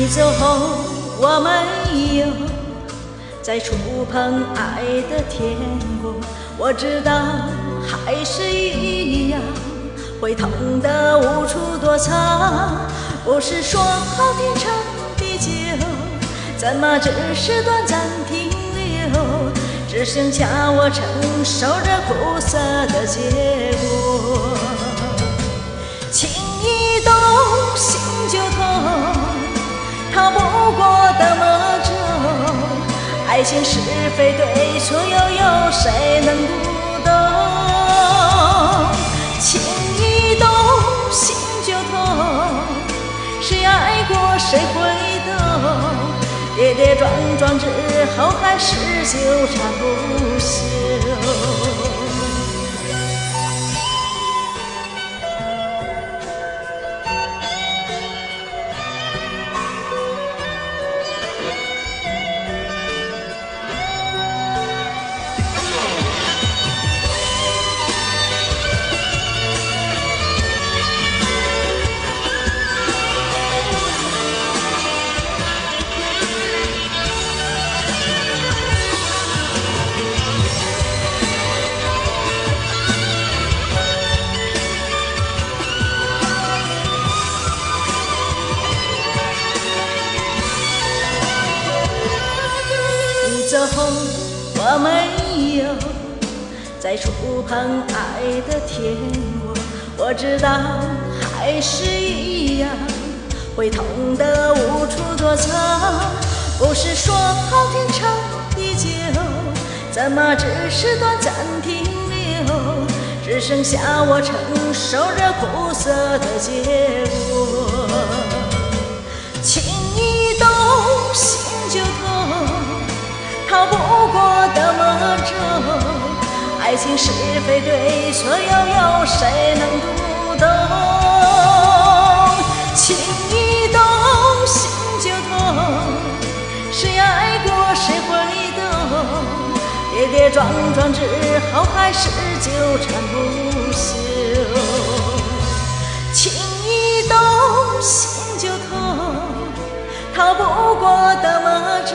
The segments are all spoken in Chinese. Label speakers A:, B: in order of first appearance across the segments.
A: 你走后，我没有再触碰爱的天国。我知道还是一样，会痛得无处躲藏。不是说好天长地久，怎么只是短暂停留？只剩下我承受着苦涩的结果。情一动，心就痛，的魔咒。爱情是非对错，又有谁能读懂？情一动，心就痛，谁爱过谁会懂？跌跌撞撞之后，还是纠缠不休。走后，我没有再触碰爱的天国。我知道还是一样，会痛得无处躲藏。不是说好天长地久，怎么只是短暂停留？只剩下我承受着苦涩的结果。是非对错，又有谁能读懂？情一动，心就痛，谁爱过谁会懂？跌跌撞撞之后，还是纠缠不休。情一动，心就痛，逃不过的魔咒。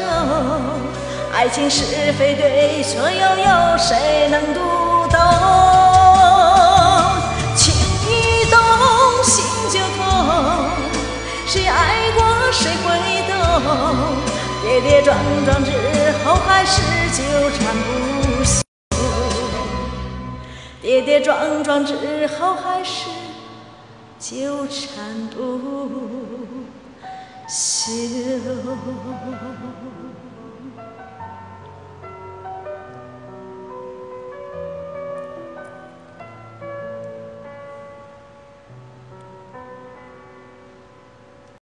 A: 爱情是非对错，又有谁能读懂？情一动，心就痛，谁爱过谁会懂？跌跌撞撞之后，还是纠缠不休。跌跌撞撞之后，还是纠缠不休。